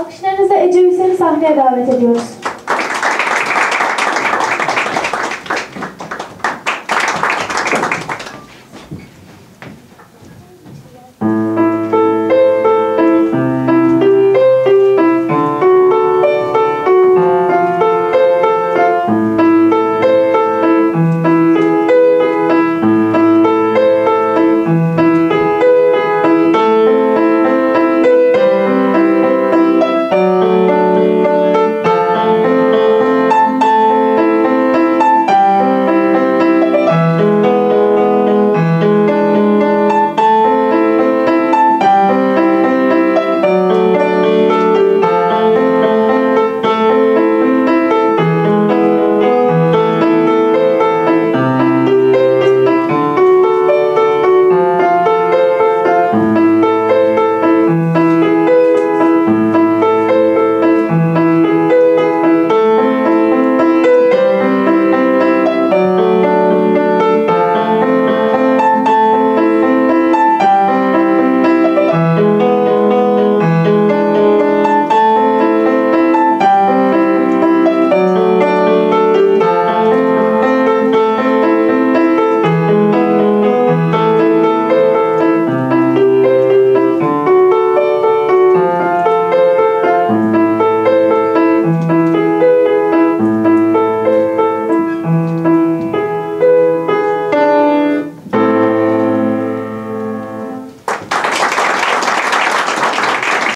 Alkışlarınızla Ece Hüseyin'i sahneye davet ediyoruz.